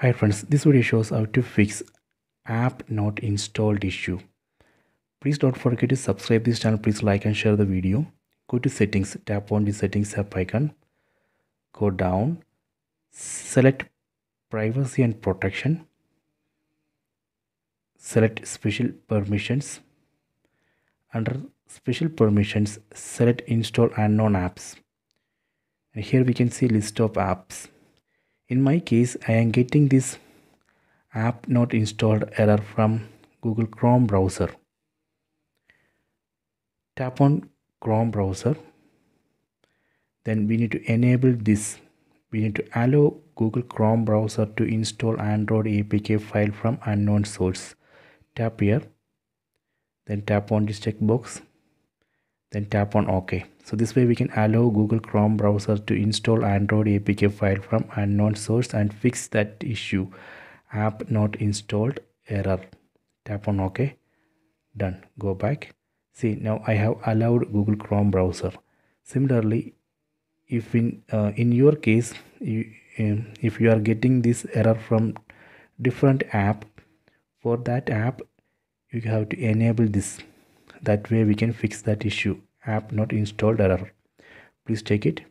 Hi friends, this video shows how to fix app not installed issue. Please don't forget to subscribe this channel. Please like and share the video. Go to settings, tap on the settings app icon. Go down, select privacy and protection. Select special permissions. Under special permissions, select install unknown apps. And here we can see list of apps in my case I am getting this app not installed error from Google Chrome browser. Tap on Chrome browser. Then we need to enable this. We need to allow Google Chrome browser to install Android APK file from unknown source. Tap here. Then tap on this checkbox. Then tap on ok so this way we can allow google chrome browser to install android apk file from unknown source and fix that issue. App not installed. Error. Tap on ok. Done. Go back. See now i have allowed google chrome browser. Similarly if in uh, in your case you, um, if you are getting this error from different app for that app you have to enable this. That way we can fix that issue app not installed error. Please check it